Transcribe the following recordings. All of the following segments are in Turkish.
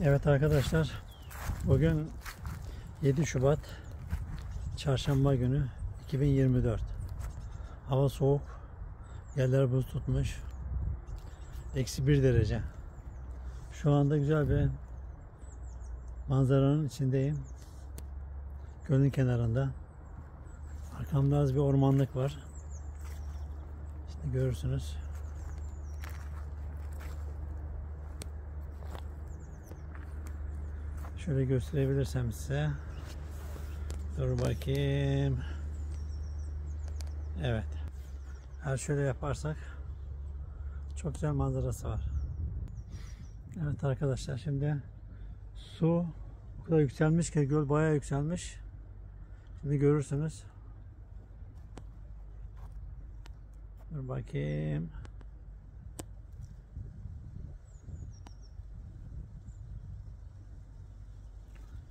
Evet arkadaşlar bugün 7 Şubat Çarşamba günü 2024 Hava soğuk yerler buz tutmuş Eksi 1 derece. Şu anda güzel bir manzaranın içindeyim. Gölün kenarında. Arkamda az bir ormanlık var. İşte görürsünüz Şöyle gösterebilirsem size. Dur bakayım. Evet. Eğer şöyle yaparsak çok güzel manzarası var. Evet arkadaşlar şimdi su o kadar yükselmiş ki göl bayağı yükselmiş. Şimdi görürsünüz. Dur bakayım.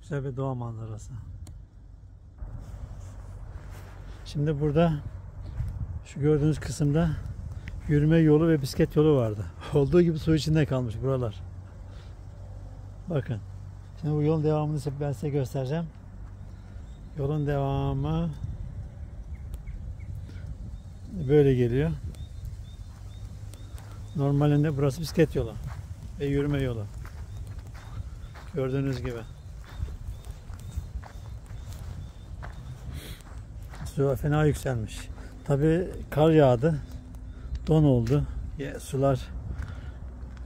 Güzel bir doğa manzarası. Şimdi burada şu gördüğünüz kısımda yürüme yolu ve bisiklet yolu vardı. Olduğu gibi su içinde kalmış buralar. Bakın. Şimdi bu yolun devamını ben size göstereceğim. Yolun devamı böyle geliyor. Normalinde burası bisiklet yolu ve yürüme yolu. Gördüğünüz gibi. Su fena yükselmiş. Tabi kar yağdı. Don oldu. Ya, sular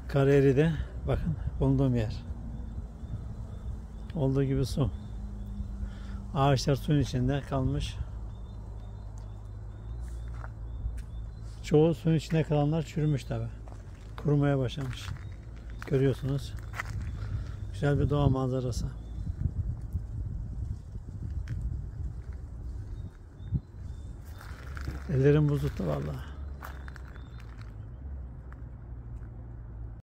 kar eridi. Bakın bulunduğum yer. Olduğu gibi su. Ağaçlar suyun içinde kalmış. Çoğu suyun içinde kalanlar çürümüş tabi. Kurumaya başlamış. Görüyorsunuz. Güzel bir doğa manzarası. Ellerim buz tuttu vallahi.